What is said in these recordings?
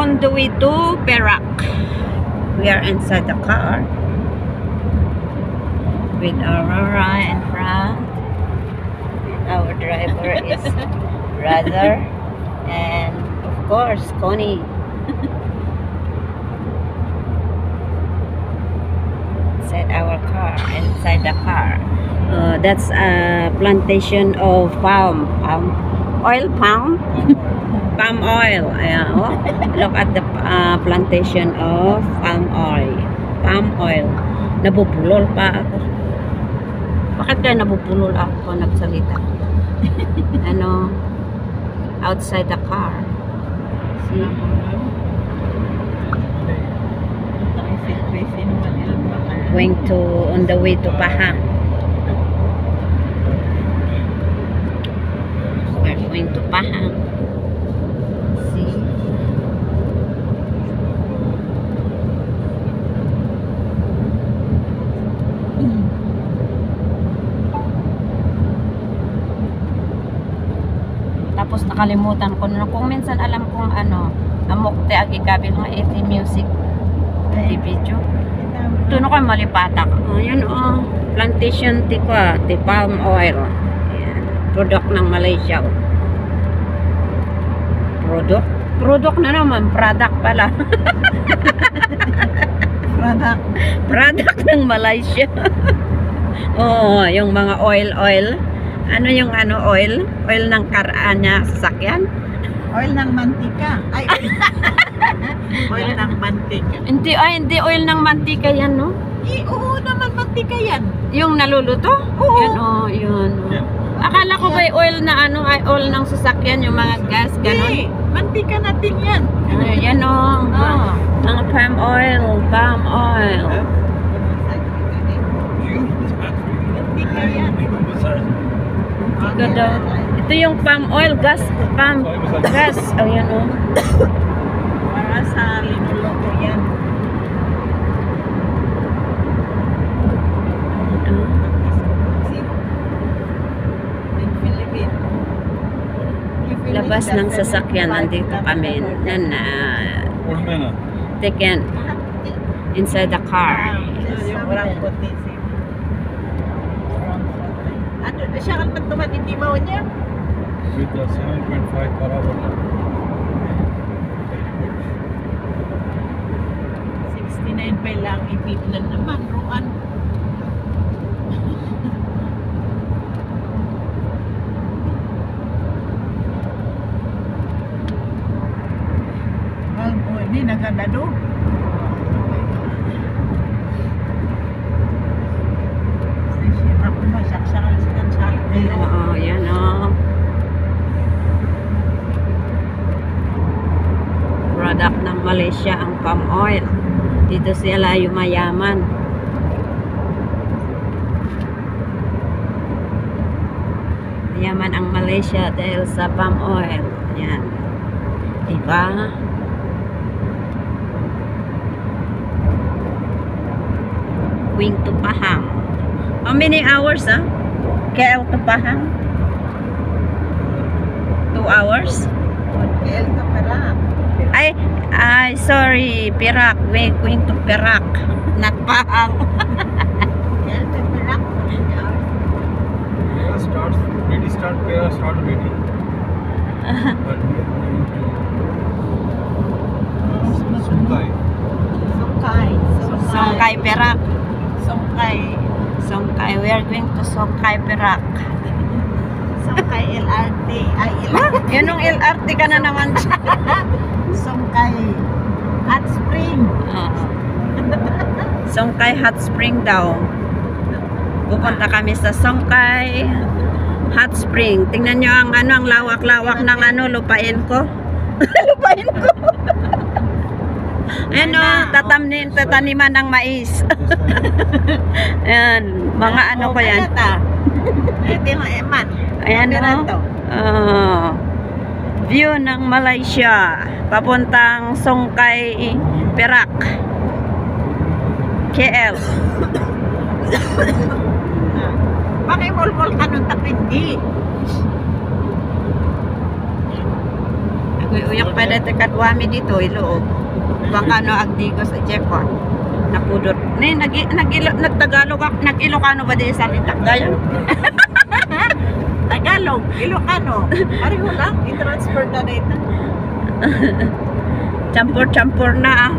on the way to Perak. We are inside the car with Aurora in front. Our driver is brother and of course Connie. Inside our car, inside the car. Uh, that's a plantation of palm, palm oil palm. Palm oil. Ayan, oh. Look at the uh, plantation of palm oil. Palm oil. Nabubulol pa ako. Bakit kaya nabubulol ako nagsalita? ano? Outside the car. See? Going to, on the way to Pahang. We're going to Pahang. See? Tapos nakalimutan ko na kung minsan alam kong ano, amok te agi kabil nga iti music di video. Ito na kayo malipatak. Oh, yan oh. Plantation ti ko, ti palm oil. Ayan. Product ng Malaysia. oh. Product? Product na naman, product pala. Product. product ng Malaysia. Oo, yung mga oil oil. Ano yung ano oil? Oil ng karaan niya sasakyan? Oil ng mantika. Ay, oil ng mantika. Hindi, ay, hindi oil ng mantika yan, no? Eh, oo naman, mantika yan. Yung naluluto? Oo. Yun, oh, yun. oh. Akala ko ba yung oil na ano, ay oil ng sasakyan, yung mga gas, ganon? Hindi, mantika natin yan. Ano, yan, oh. Oo. Mga palm oil, palm oil. Mantika yan. Ika daw. Ito yung palm oil, gas, palm, gas. Oh, yan, oh. Para sa linuloko yan. Labas ng sasakyan, nandito kami. Yan na. taken inside the car. Yung Ano, siya kan pagtumat hindi mo niya? With the 7.5 per hour. 69 pa lang ipitlan naman, Ruan. Mahal po, hindi nagandado. Oo, yan oh. Product Malaysia ang palm oil. Dito sila yumayaman. Mayaman ang Malaysia dahil sa palm oil. Yan. Diba? Going to Pahang. How many hours, ah? KL to Pahang? Two hours? KL ka pala. Ay, ay, sorry, Perak. We're going to Perak. Not Pahang. KL ka pala. Para starts, ready start, para start ready. But we are going to Sungai. Songkay. Songkay, Perak. Songkay. Songkay. We are going to Songkay, Perak. LRT. Ay, LRT. Yun yung LRT ka na naman. Songkay. Hot Spring. Oo. Songkay Hot Spring daw. Pupunta kami sa Songkay Hot Spring. Tingnan nyo ang ano, ang lawak-lawak ng ano, lupain ko. lupain ko. Ayan o, tatamnin, tataniman ng mais. Ayan, mga ano ko yan. Ito yung eman. Ayan o. Oh. view ng Malaysia. Papuntang Songkay, Perak. KL. Pakimol-mol ka nung tapindi. Ako'y Uyak pa dito kadwami dito, iloob. Baka no agdigo sa Jepo. Napudot. Ni nag nagilo nagtagalog ako, nag-Ilocano ba di sa atin takdayan? Tagalog, Ilocano. Pareho lang, i-transfer na dito. Champur-champur na. ah.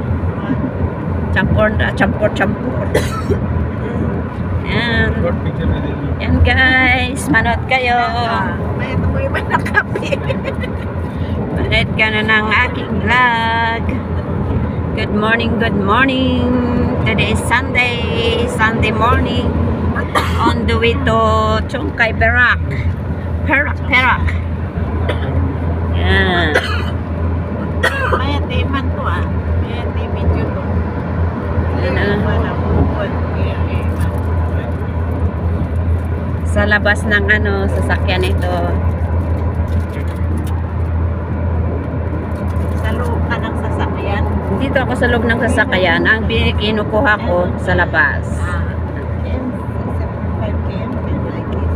Champur na, with you. Yan guys, manood kayo. May ito mo iba na kape. Manood ka na ng aking vlog. Good morning, good morning. Today is Sunday, Sunday morning. On the way to Chungkay Perak. Perak, Perak. Yan. May timan to ah. May to. Bukod. Kaya eh. Sa labas ng ano, sasakyan ito. Sa loob ka ng sasakyan. Dito ako sa loob ng sasakyan. Ang kinukuha ko sa labas. Ah. Yan, 75 km like this.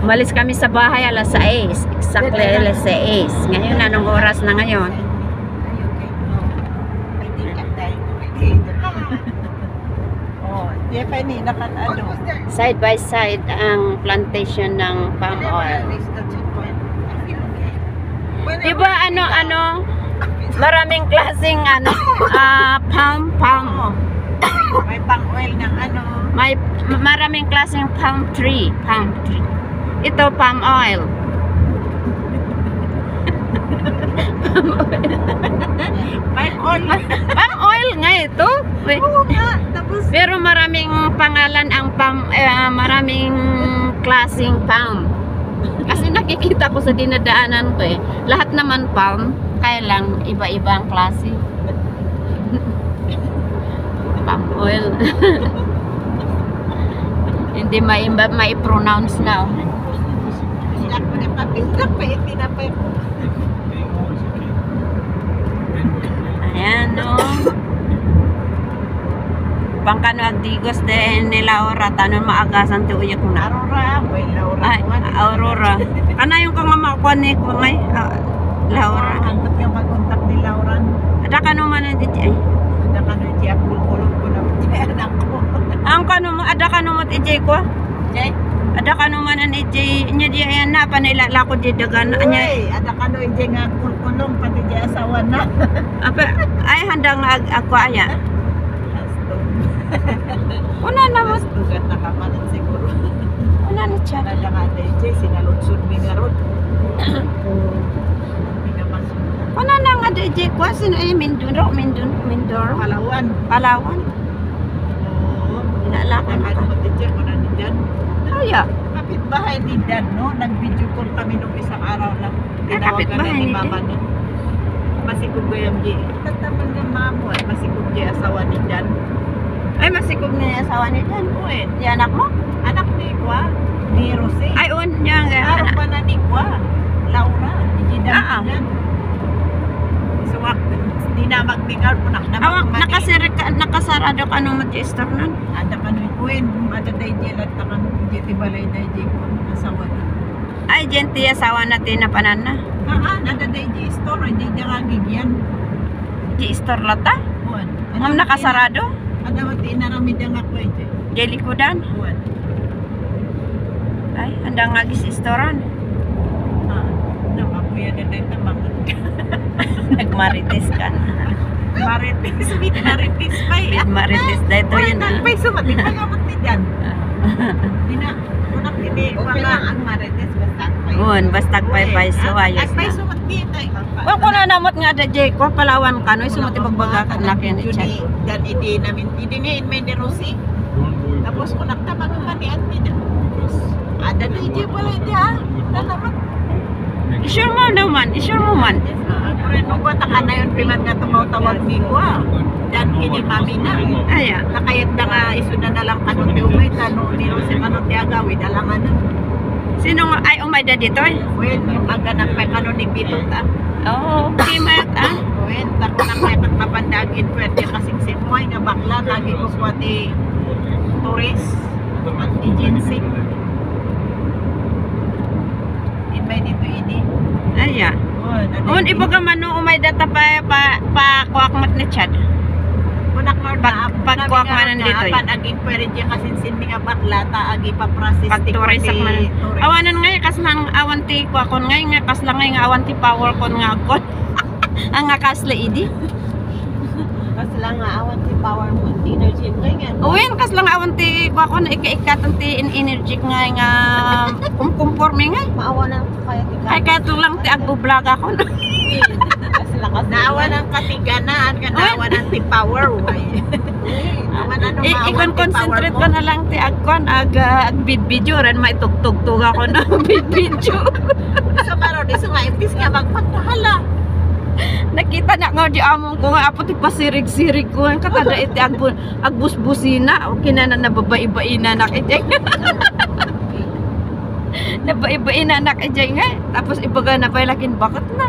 Umalis kami sa bahay alas 6. Exactly alas 6. Ngayon, anong oras na ngayon? Side by side ang plantation ng palm oil. Di ba ano, ano, maraming klaseng ano, ah, palm, palm. May pang oil ng ano. May maraming klaseng palm tree, palm tree. Ito palm oil. May oil. Palm oil nga ito. Oo nga. Tapos Pero maraming pangalan ang palm, eh, maraming klaseng palm. Kasi nakikita ko sa dinadaanan ko eh. Lahat naman palm, kaya lang iba-iba ang klase. palm oil. Hindi mai mai-pronounce na. Inak mo na pa. Yung tinapay ko. Ayan, no. Pangkano agdigos de nila ora tanon maagasan ti uyak na. Aurora. Well, Laura. Ay, Aurora. Kana yung kung makuha ni ko ngay ah, Laura. Hanggat yung mag-contact ni Laura. Ada ka naman ang DJ. Ada ka na siya. Kulkulong ko na. Ang kano mo ada ka naman DJ ko. Jay. Ada ka naman ang DJ nya di ayan na panila la ko di dagan nya. Uy, ada ka na yung nga kulkulong. Pati di asawa na. Apa ay handang ag ako aya. Hastong. Una na mo. Hastugat na kapalit siguro. Una na siya. Ada nga na Jay. Sinalutsod mi nga ron. Hindi ka masunod. Una na nga DJ ko sin ay Mindoro, Mindoro, Mindoro. Palawan. Palawan. Oo. Inala ko na. Nakano mo din dyan. Kuna ni Dan. Aya. Kapitbahay ni Dan, no? Nag-video call kami nung isang araw lang. Ah, kapitbahay ni ni Mama no? Masikog ko yung G. Tataman ng mamo ay masikog G asawa ni Dan. Ay masikog na yung asawa ni Dan. Uy, Di anak mo? anak ni Kwa, ni Rosé. Ay un nga Araw anak. pa na ni Kwa, Laura, ni Dan. Ah, ah. Dan. So, wak, di na mag-bingar po na. Awak nakasira ka nakasarado ka nung mag-store nun. Ada ka nun, Uy, madaday di lang ta kan jeti balay day di ko asawa ni. Ay genti asawa na panan na. Ah, nadaday di store, di nga gigyan. Di store lata. Buwan. Ngam nakasarado. Ada mati naramid ang ako eh. Di likudan. Buwan. Ay andang nga gis storean. Ah, namakuya na din naman. Nagmarites ka na. Marites, with marites pa eh. Big marites da ito yun. ah. Nagpay sumati pa nga mati dyan. Di na, unak hindi. Okay Wala ang marites, basta ang pay. Un basta pay pay so ayos na. sumati tayo. Wa ko na namot nga da Jay ko palawan ka no sumati bagbaga ka laki ni Yun chat. eh, Dan hindi namin, hindi ngayon may ni Rosie. Tapos unak tamang naman ni Auntie na. Ada na hindi pala hindi ha. Nalaman. Sure mo naman, sure mo man. Pero nung bata ka na yun, piman nga tumawag ni ko ah. Dan kini mami na. Aya. Nakayat na nga iso na na lang kanong ti umay, kano ni Rose kanong ti agawid, alangan na. Sino nga ay umay da dito? Wen, yung aganak pa kano ni Pito ta. Oh, okay mat ah. Wen, tako na kaya magpapandagin pwede kasing simoy nga bakla, lagi ko po ti tourist at agency. Invite dito ini. Aya. Un iba ka mano umay data pa pa pa kuak mat ni Chad. Kunak nga Pag- pagkuwak man nandito, eh. Pan aging pwede dyan kasi sindi nga bakla ta agi pa process ti tourist man. Awanan nga kas nang awan ti kuakon nga nga kas lang nga awan ti power kon nga kon. Ang nga kas lady. Kasi lang nga awan ti power mo ti energy ngay nga. Uwin kas lang awan ti kuakon ika-ikatan ti in energy nga nga kumkumporme nga. Maawa na kaya ti Ay kaya to lang ti agbo-vlog ako. Kasi lakas naawa ng katiganan nga naawa ng ti power way. Ano maawa ikon ti concentrate ko mo. na lang ti agkon ag uh, ag video ren maitugtugtug ako na video. So karon di imbis nga magpagtahala. Nakita na nga di among ko nga apo ti pasirig-sirig ko ang katada iti agbu agbusbusina o kinana nababai-baina na kay Nabai-baina na kay nga tapos ibaga na pa lakin bakit na.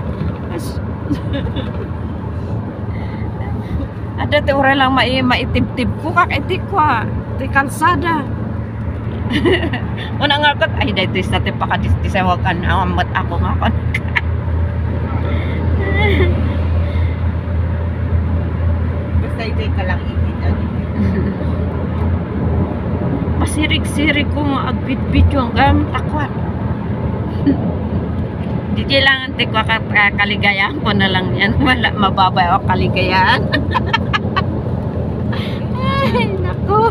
Ada ti ora lang mai maitib-tib ko kak iti ko ah. ti kalsada. Una nga kot ay dayto sa ti pakadisisawagan amat ako nga kon. Basta ito'y ka lang ikita. pasirig-sirig ko nga agbit-bit yung gam takwat. Di kailangan ka- kaligayahan ko na lang yan. Wala mababa o kaligayahan. Ay, naku.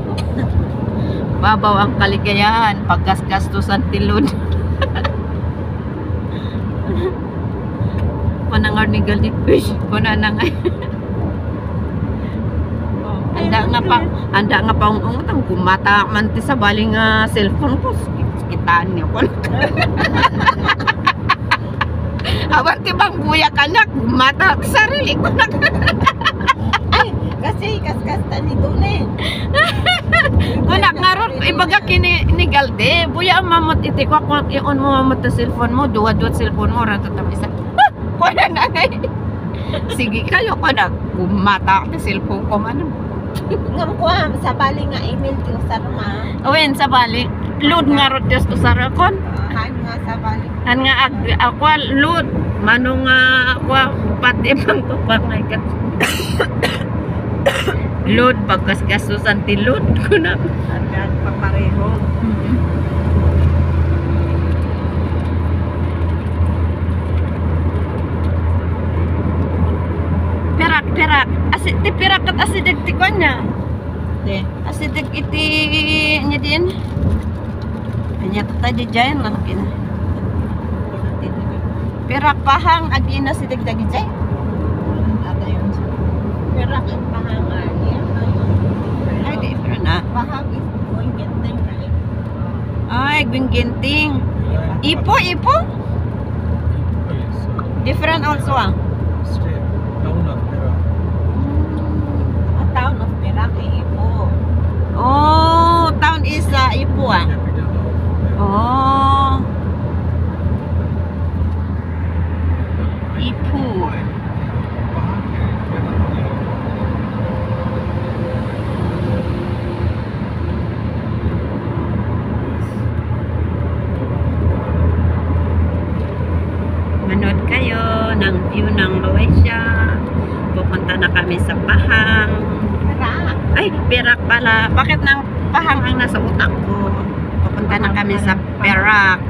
Babaw ang kaligayahan. Paggasgastusan tilod. Panangar ni galit fish. Kuna na nga. Anda nga pa, anda nga pa ang utang kumata man ti sa baling nga cellphone ko. Kitaan niya ko. Awan ti bang buya kanak, kumata sarili ko na. Kasi kaskas ta ni Dune. Kuna nga ron, ibaga kini ni Galde, buya mamot iti ko kung i-on mo mamot ta cellphone mo, duwa-duwa cellphone mo, rato tapisa. Kuna na nga. Sige kayo ko na, kumata ti cellphone ko man. Ngam ko ah, sa bali nga email ti usarma. Uwin sa bali, load nga ron Diyos ko sa rakon. Han nga sa bali. Han nga ag ako load manong nga ako pati bang ko pa nga kat load pagkasgasusan ti load ko na Hanggang papareho. perak perak asid ti perak kat asidik ti kanya De. asidik iti nya din kanya tadi jayan lah kina perak pahang agi na sidik dagi jay Ata yun. Pero ang pahangan niya. ay different na Pahang is going getting right. ay gwingginting ipo ipo Yes. different also ah town of Meraki, Ipo. Oh, town is uh, Ipo ah. Capital of Mera. Oh. Ipo. Manood kayo ng view ng Loesia. Pupunta na kami sa Pahang. Merak. Ay, Perak pala. Bakit nang Pahang ang nasa utak ko? Pupunta na kami sa Perak.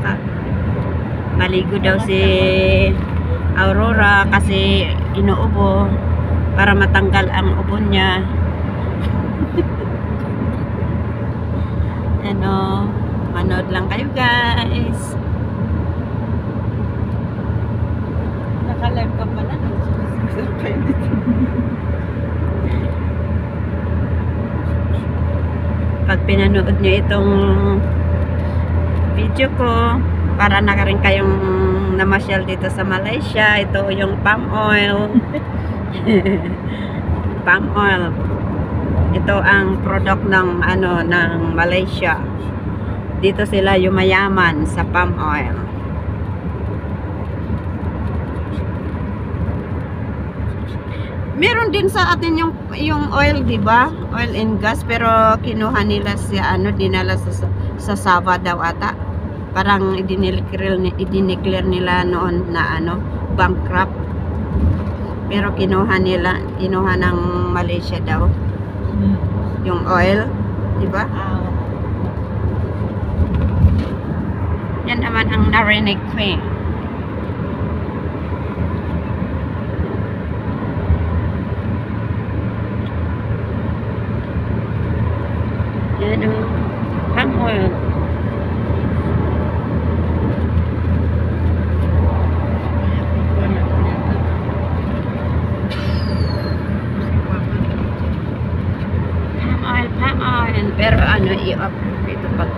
Maligo daw si Aurora kasi inuubo para matanggal ang ubo niya. ano, manood lang kayo guys. Naka-live ka pala. Pag pinanood nyo itong video ko para na rin kayong namasyal dito sa Malaysia. Ito yung palm oil. Palm oil. Ito ang product ng ano ng Malaysia. Dito sila yumayaman sa palm oil. Meron din sa atin yung yung oil, 'di ba? Oil and gas pero kinuha nila sa ano dinala sa sa Sava daw ata. Parang idineclare, ni- idineclare nila noon na ano, bankrupt. Pero kinuha nila, kinuha ng Malaysia daw, yung oil, di ba? Ah, Yan naman ang narinig ko eh. Yan o. Palm oil. Palm oil, palm oil. Pero ano, i-up ito pag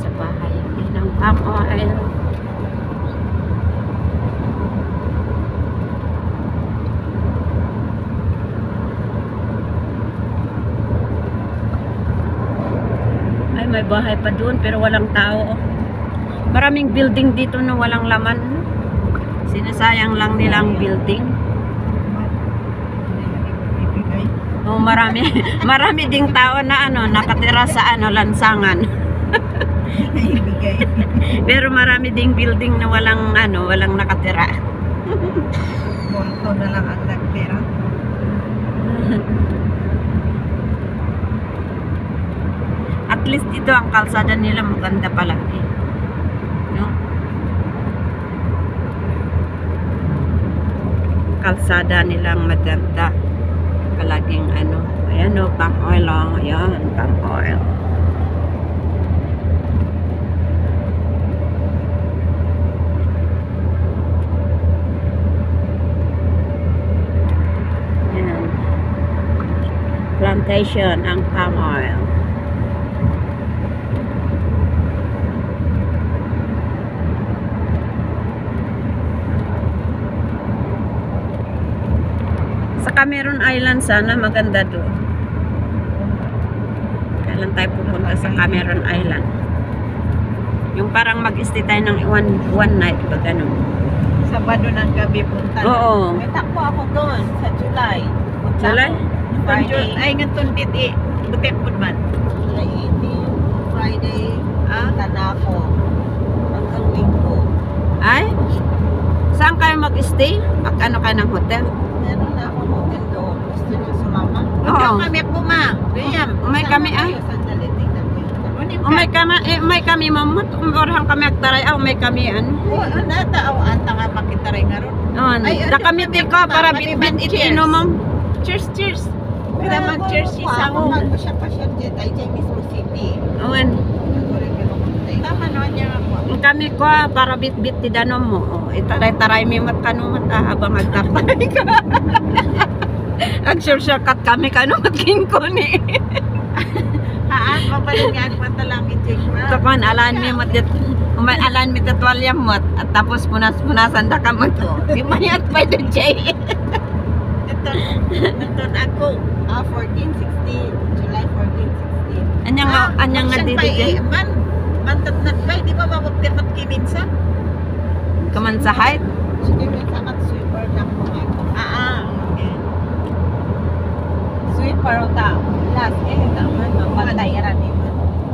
sa bahay. Ang palm oil. Ay, may bahay pa doon pero walang tao. Maraming building dito na walang laman. Sinasayang lang nilang building. Ibigay. Oh, marami marami ding tao na ano nakatira sa ano lansangan. Pero marami ding building na walang ano, walang nakatira. Multo na lang ang nagtira. At least dito ang kalsada nila maganda palagi. No? Kalsada nilang maganda. Palaging ano, ayan o, palm oil o, ayan, palm oil. Ayan. Plantation ang palm oil. Sa Cameron Island sana maganda doon. Kailan tayo pupunta sa Cameron Island? Yung parang mag-stay tayo ng one, one night ba ganun? Sabado ng gabi punta. na. Oo. May takbo ako doon sa July. Punta July? Friday. Ay, ngatong titi. Butik po man. July 18. Friday. Ah? Punta na ako. Hanggang linggo. Ay? Saan kayo mag-stay? Mag ano kayo ng hotel? Meron na ako hotel doon. Gusto niyo sumama? Oo. Ikaw kami po ma. William. Umay kami, ah. kayo. Sandali, tingnan yun. Ka. Umay kami, eh, umay kami mamut. Umorhan kami agtaray. Ah, umay kami ano. Oo, ano ata? Aw, anta nga makitaray nga ron. Oh, Ay, da ano, kami tiko pa, para bit-bit iti inomam. Cheers, cheers. Kaya mag cheers si. Wow. Bago siya pa siya dyan. Ay, mismo city. Owen, Tama no niya ako. Kami ko ah, para bit-bit ti danom mo. Oh, itaray-taray mi mat kanumat ah, habang agtapay ka. Ag sure shortcut kami kanumat king ko ni. Haan, mapalingan pa talang i-check na. Tukon alan mi mat dit umay alan mi tatwalyam mot at tapos punas-punasan da ka mo to. Di mayat pa de jay. Ito, ito ako. Ah, 14, 16. July 14, 16. Anyang nga anyang nga dito pa, dyan. Man, mantatnat pa. Di ba mabagtirmat kiminsa? Kaman sa height. Sige, may sakat sweeper na ko. Ah, ah. Okay. Sweeper o ta. Last, eh, tama. Mapatay ra ni.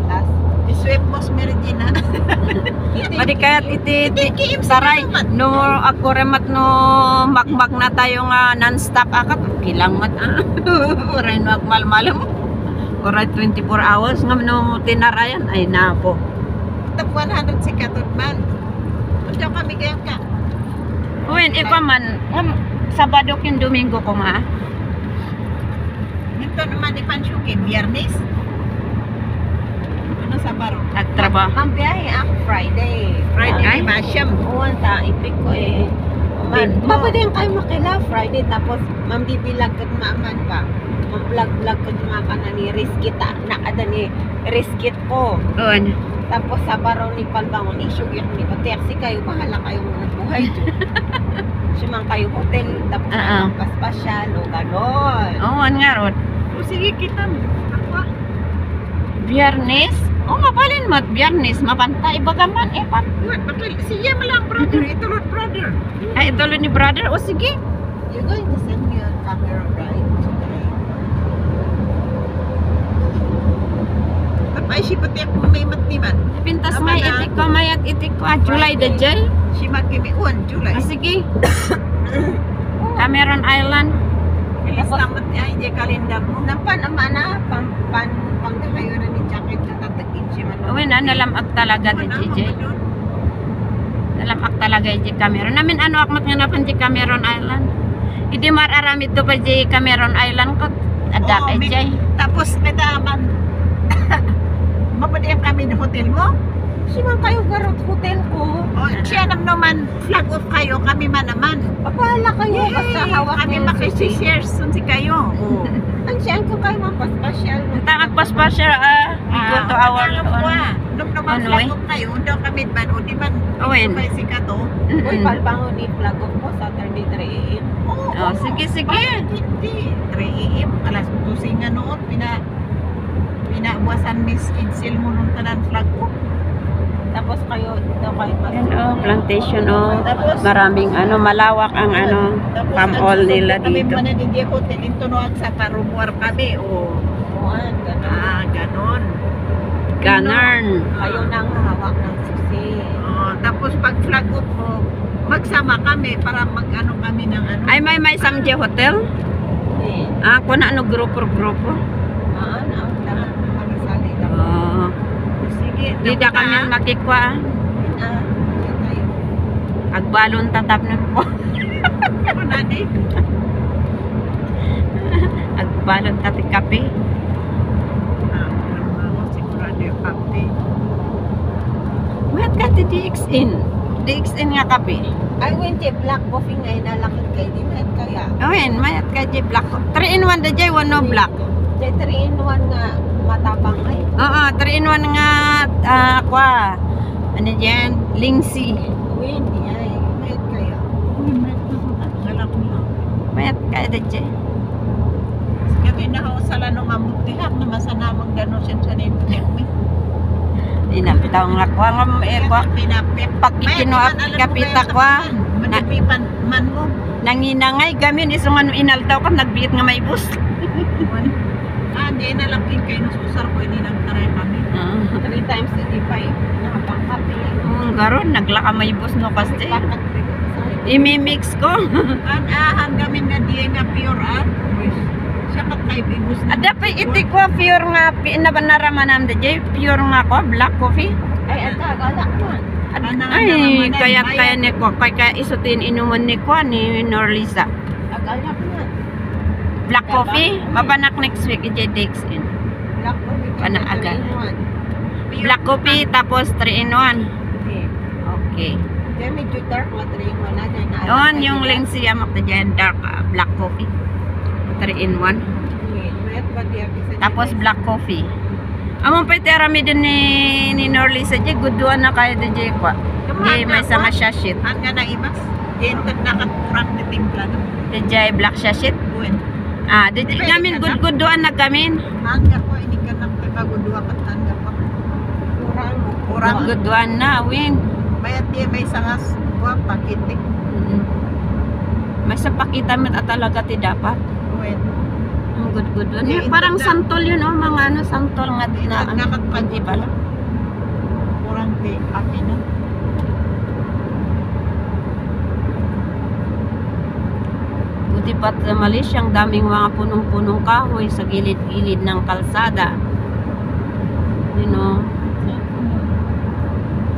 Last. I-sweep mo si Mergina. Madi kaya iti saray no ako remat no makmak na tayo nga non-stop akat kilang mat ah. Oray no malmalam. Oray 24 hours nga no tinarayan ay napo. Tag 100 si Katot man. Kami ka. Uwin, ikaw man, um, Sabado Domingo ko nga. Ito naman ni Pansyukin, Biyernes. Ano sa baro? Nagtrabaho. Ang biyahe ako Friday. Friday Ay? Masyam. Oo, ta ipik ko eh. Man, Bin- mapwede kayo makila Friday tapos mambibilag kat maaman ka. Mam-vlog-vlog kat mga ka na ni riskit ta. Nakada ni riskit ko. Uwan. Tapos sa baraw ni Palbangon, isyugit ni. Taxi kayo, bahala kayong buhay dyan. Sumang kayo hotel, tapos Ah, ah. uh paspasyal, o ganon. Uwan nga rod. O sige, kita mo. Ako ah. Biyernes? O nga palin mat, Biyernes. Mapantay baga man. Eh, pa. What? Bakil, siya mo lang, brother. Ito, Lord, brother. Ay, ito ni brother. O sige. You're going to send me a camera, right? Today. At Ay, si pati ako may matniman. Pintas may itik ko, may at itik ko. Ah, July the Jay. Si Magkimi Uwan, July. Ah, sige. Cameron Island. Ilis tamat niya, hindi kalendar mo. Nampan ama na Uwi na, nalamag talaga di JJ. Nalamag talaga di Cameron. Namin ano akmat nga napan di Cameron Island. Hindi mararamid to pa di Cameron Island ko. Ada kay Jay. Tapos kita man, mapadiam kami ng hotel mo. Si man kayo garot hotel ko. O, siya nang naman, flag off kayo, kami man naman. Papahala kayo basta hawak kami niyo makisishare, sun si kayo. Oo. Ang siyang ko kayo mapaspecial. Tangag paspas siya ah. We go to our Ah, Nung naman Ano, flag off kayo, hindi kami man, o di man, Uwin. may sikato. Uy, Mm-mm. palbangon ni flag off ko Saturday 3 a.m. Oo, Oh, sige, sige. Hindi? 3 a.m. Alas 12 nga noon, pina, pinabuasan Miss Kidsel mo nung tanan flag off. Tapos kayo daw kayo Yan oh, plantation oh. Tapos- Maraming ano, malawak ang ano, Tapos, palm oil nila kami dito. mananindi ako, tinintunuan sa karumuar kami, o. Ganun. Ah, ganon. Ganarn. Kayo nang hawak ng susi. Oh, tapos pag flag off mo, magsama kami para mag-ano kami ng ano. Ay, may may samje hotel. Eh, Ah, kung na ano, grupo-grupo. maan ang lahat ng mga sali daw. Oh. Sige, Di da kami makikwa. Ah. Agbalon tatap na po. Agbalon tati kape. Ako, sigurado yung kape. Mayat ka ti DXN. DXN nga kape. Ay, when di black coffee ngayon nalakit kayo, di man kaya. Awen, mayat ka di black. 3 in 1 da jay, one no black. Di 3 in 1 nga matapang ay. Oo, 3 in 1 nga ah, kwa. Ano dyan? Lingsi. When di ay, mayat kaya. Uy, may galak mo. Mayat ka da jay. Kaya na ako sa lano mamutihap na masanamang gano'n siya sa name. Inapitaw nga kwa nga eh, kwa. Pinapip. Pag ikinoap kapita kwa. Manipipan man mo. Nanginangay gamin isong ano inaltaw ka nagbiit nga may bus. Ah, di na lang kin kayo nususar ko, hindi nang taray kami. Ah. 3 times di pa eh. Nakapangkapi. Mm, garon naglaka may bus no kasi. Imimix ko. An ahan kami na di nga pure ah. Siya kat kay bibus na. Ada pa iti ko pure nga pi na banaramanam da jay pure nga ko black coffee. Ay, man. Ad- Ano nga Ay, kaya kaya ni ko kaya isutin inuman ni ko ni Norlisa. Man. Black coffee, mabanak next week ije dates in. Black coffee. Pure Black coffee tapos 3 in 1. Okay. Okay. Kaya medyo dark mo 3 in 1 na dyan. na- Yon yung lengsi amak ta dyan dark ah, black coffee. 3 in 1. Okay, sa Tapos dyan. black coffee. Among pa iterami din ni ni Norlisa je guduan na kaya da je kwa. Di may sa nga shashit. An nga na ibas. Yentag nakaturang ni timpla no. Da jay black shashit. Buwan. Ah, di di gamin gud guduan na gamin. Hanga ko, ini ka nang pagudua kat hanga pa. Kurang. Kurang. Guduan na win. Bayat di may sangas. Wa pakitik. Mm. May sa pakita mo at talaga ti dapat. Buwan. Ang good one. Eh, parang ito na. santol yun oh, mga ano santol nga di na Ito, ano, hindi pala. Kurang di api na. Buti pat sa Malaysia, ang daming mga punong-punong kahoy sa gilid-gilid ng kalsada. You know,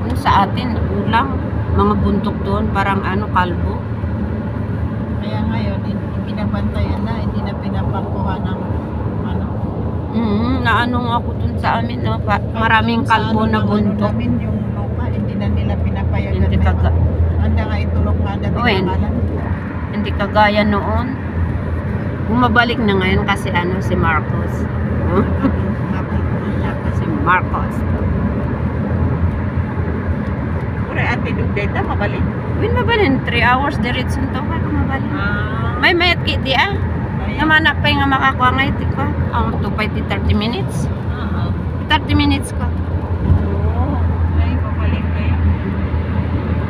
ano sa atin, ulang. Mga buntok doon, parang ano, kalbo. Kaya ngayon, pinabantayan na, hindi na pinapakuha ng ano. Mm, naano nga ako dun sa amin, no? pa, maraming kalbo ano na ano buntok. namin, yung lupa, hindi na nila pinapayagan. Hindi na- kaga, Anda nga itulok nga dati Uwin. Hindi kagaya noon. Bumabalik na ngayon kasi ano si Marcos. Huh? Hmm? si Marcos. Pura ate Dugdeta, mabalik. Win mabalin, 3 hours diretso to ka kumabalik. Ah. May mayat kiti ah. Namanak pa nga makakuha ngayon ko. Ang um, tupay ti 30 minutes. Ah, ah. 30 minutes ko. Oo. Oh. Ay, babalik kayo.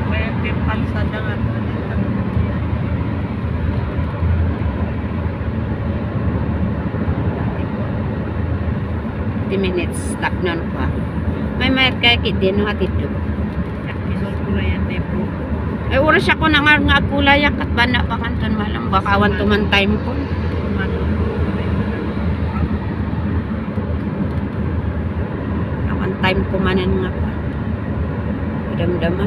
May timpal sa dangan. 20 minutes stop nun ano ko may markakit din no hatidlo eh, ay oras ako na nga nga kulay kat ba na pakanton malang bakawan tuman time ko time kumanan nga pa. Damdama.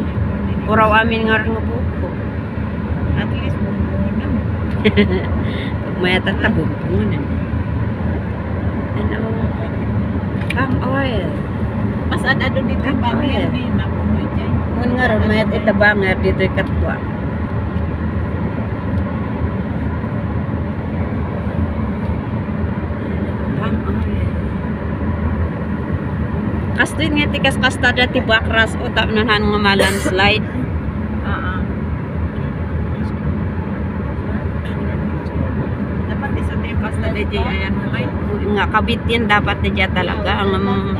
Kuraw amin nga rin nga buko. At least bumbunan. Pag mayatan na bumbunan. Palm oil. Mas ano dito yung bago yan, eh. Napuno dyan. Mun nga ron mayat itabanger dito katwa. Palm oil. Kastoy nga ti kas kastada ti bakras o tap nahan nga malandslide. Oo. Dapat isa tayo pasta de Jay ayan mo ngayon. Nga kabit yan dapat na dya talaga ang um,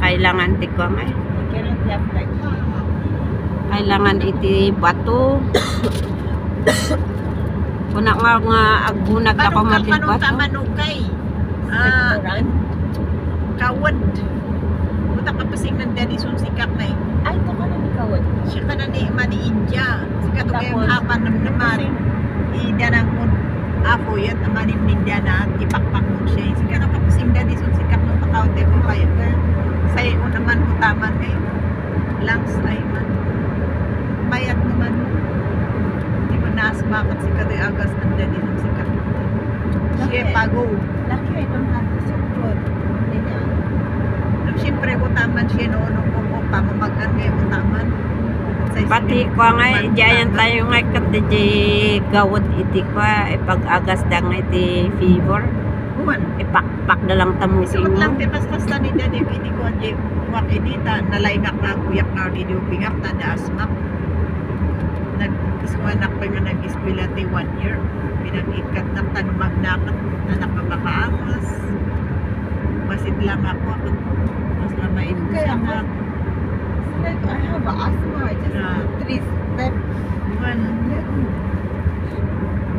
kailangan ti ko like Kailangan iti bato. Kuna nga nga agbunag ako matin bato. manukay? Ah, kawad. Buta ka pasing ng daddy sun sikak na eh. Ay, ito ka na ni Kawad. Siya ka na ni Mani India. Sikat ko yung hapan ng naman. Ida ng mo ako yan. Amanin ninja na ipakpak mo siya. Sikat na kapasing daddy sun sikak ng takaw te mo kayo. Sa iyo naman utaman eh. Langs ay man. Mayat naman mo. Di mo naasmakat si Kadoy Agas ng daddy sun sikak. Siya pago. Lucky I don't have this food. Hindi niya. Siyempre utaman siya noon nung kuko pa mamagan ngayon utaman. Sa Pati ko nga, jayan tayo nga kat di gawad iti ko, ipag-agas da nga iti fever. Buwan. Ipakpak na lang tamo lang mo. ti paspas ta ni Daddy Pidi ko di wak edita nalaingak na kuyak na di di bingak ta da asmak. Nag iswanak pa nga nag-eskwela ti one year. Pinag-ikat na tanumag na anak na makakaangas. Basit lang ako ako. Mas maibusan Kaya na ako. It's like I have asthma. I just Yeah. three steps. Buwan.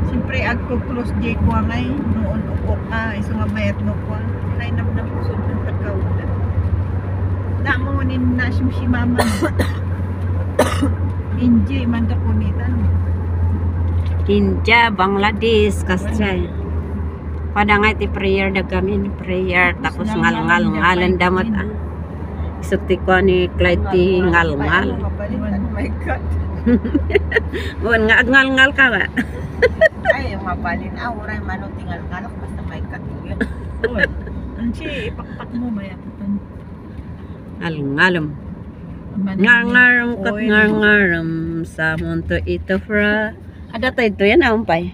Siyempre, agko close J ko ngay, noon upo ka, iso nga mayat no ko. Kaya nam na pusod ng pagkaulan. Namunin na siyang si mama. Inji, man da kunitan. India, Bangladesh, kastray. Pada nga iti prayer na kami, prayer, tapos ngal-ngal, ngalan damot. Ah. Isukti ko ni Clyde ti ngal-ngal. Mapalitan. Oh my God. Buwan nga, ngal-ngal ka ba? Ay, yung mapalin. Ah, uray mano tingal galak. Basta may katuyan. Uy, Anchi, ipakpak mo mayatan. Ngal-ngalam. Ngar-ngaram kat ngar-ngaram sa munto ito fra. Ada tayo ito yan, aumpay.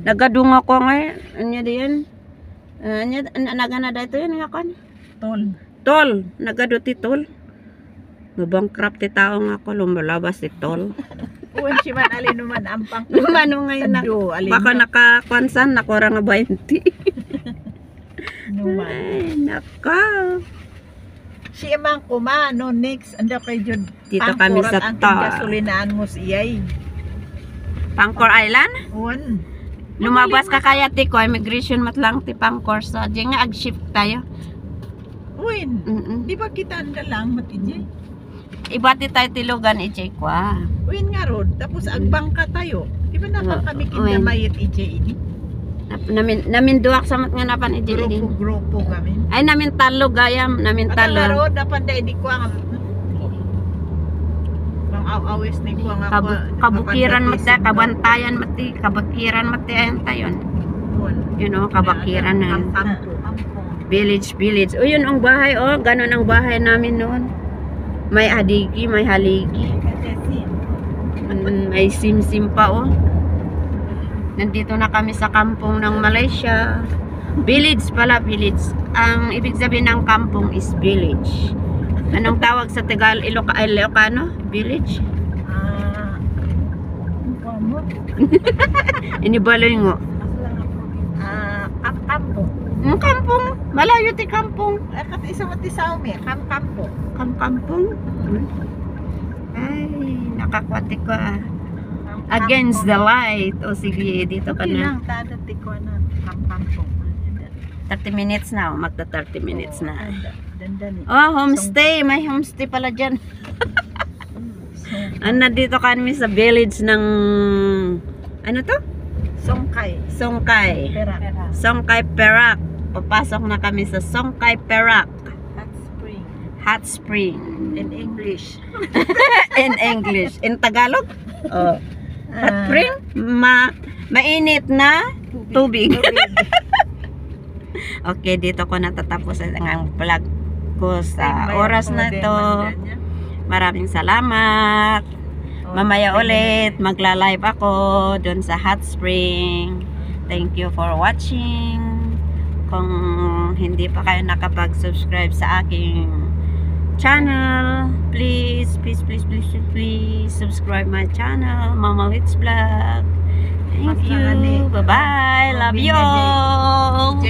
Nagadung ako nga, anya diyan. Anya, nagana da ito yan, nga kan. Tol. Tol, nagado ti tol. Mabangkrap ti tao nga ako, lumalabas ti tol. Uy, si man alin naman ampang. Mano ngayon na, Ado, alin baka na. nakakwansan, nakura nga 20. Numan. Ay, naka. Si Emang Kuma, no next, anda kay Jud. Dito kami sa ang ta. gasolinaan mo siyay. Pangkor Island? Uwan. Lumabas ka kaya ti ko, immigration mat lang ti Pangkor. So, di nga ag-shift tayo. Uwan. Mm-mm. Di ba kita anda lang matijay? Iba ti tayo tilugan, ko ah. Uwan nga rod. Tapos agbangka tayo. Di ba naman Ah, kami uwan. kindamayit ijay ini? Nap- Namin, namin duwak sa mat nga napan ijay ini. Grupo-grupo kami. Ay, namin talo gayam, namin At ang talo. laro, dapat dahil di ko ang Pang aw-awis ni ko ang Kabu, kabukiran mati, kabantayan mati, kabakiran mati ayan tayon. You know, kabakiran na. Kampo. Village, village. O yun ang bahay, oh. Ganon ang bahay namin noon. May adigi, may haligi. Mm, May sim-sim pa, oh. Nandito na kami sa kampong ng Malaysia. Village pala, village. Ang ibig sabihin ng kampong is village. Anong tawag sa Tagal Iloca Ilocano? Village? Ah, mo? Inibaloy ngo. Ah, kam- kampo. Ang kampong. Malayo ti kampong. Eh, kasi isa mo ti Saumi, kam kampo. Kam kampong. Ay, nakakwati ko ah. Against the light. O sige, dito ka na. lang, tada ti ko na kam kampo. 30 minutes na. oh. Magta 30 minutes na. Dandan. Oh, homestay. May homestay pala dyan. Ano, nandito kami sa village ng... Ano to? Songkay. Songkay. Pera. Songkay Perak. Papasok na kami sa Songkay Perak. Hot spring. Hot Spring. In English. In English. In Tagalog? Oh. Hot Ah, Spring? Ma mainit na tubig. okay, dito ko natatapos ang vlog ko sa oras na ito. Maraming salamat. Mamaya ulit, magla-live ako doon sa Hot Spring. Thank you for watching. Kung hindi pa kayo nakapag-subscribe sa aking channel, please, please, please, please, please, please subscribe my channel, Mama Litz Vlog. Thank you. Bye-bye. Love you all.